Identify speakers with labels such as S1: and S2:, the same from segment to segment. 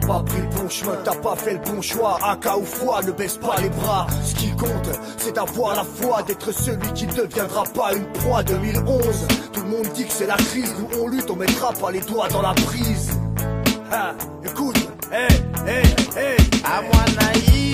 S1: pas pris le bon chemin, t'as pas fait le bon choix. À cas ou foi, ne baisse pas les bras. Ce qui compte, c'est d'avoir la foi, d'être celui qui ne deviendra pas une proie. 2011, tout le monde dit que c'est la crise. Nous on lutte, on mettra pas les doigts dans la prise. Ah, écoute, hey, hey, hey.
S2: I wanna eat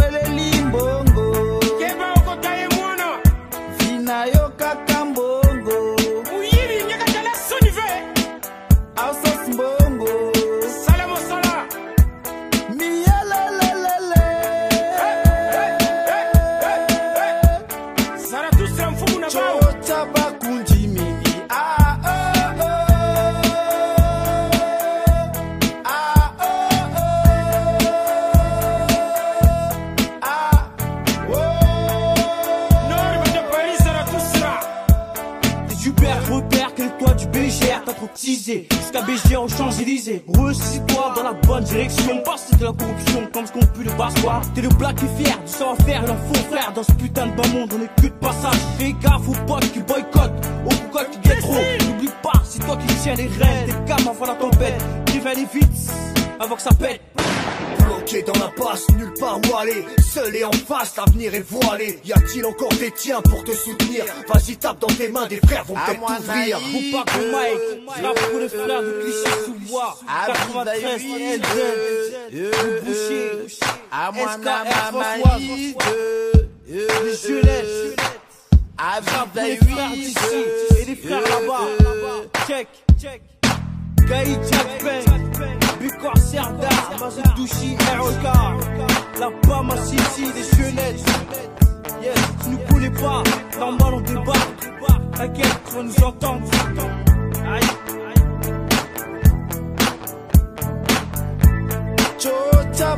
S3: huele el Repères, quel toi du BGR, t'as trop teasé. Jusqu'à BG aux Champs-Élysées. Ressaisis-toi dans la bonne direction. Passe de la corruption comme ce qu'on pue le bassoir. T'es le black et fier du savoir-faire, il en faut frère. Dans ce putain de bas monde, on est que de passage. Fais gaffe aux potes qui boycottent, aux cocottes qui guettent trop. N'oublie pas, c'est toi qui tiens les rênes. T'es calme avant la tempête. Préviens les vite avant que ça pète.
S1: Bloqué dans l'impasse, nulle part où aller. Seul et en face, l'avenir est voilé. Y a-t-il encore des tiens pour te soutenir? Vas-y, tape dans tes mains, des frères vont peut-être
S2: moi,
S1: t'ouvrir.
S3: Ou pas que Mike, je rappe pour les frères de cliché sous bois. 93, LZ, le boucher,
S2: À moi,
S3: SKR, François, les Rappe pour les frères d'ici et les frères là-bas. Check, check. Gaï Jack Bang, Bicor Serdar, Douchi, ROK. La Bama City, les jeunesses. Yes, tu nous connais pas, normal on débarque. T'inquiète, tu vas nous entendre. Aïe.
S2: Chota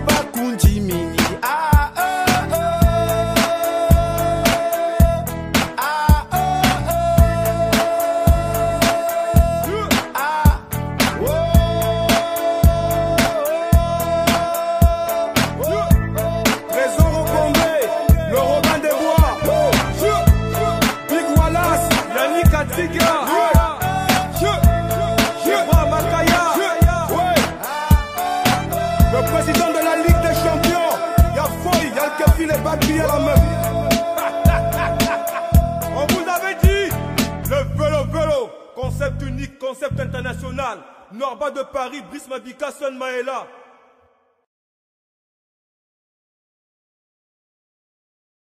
S4: concept international. Norba de Paris, Brice Mabika, Son Maela.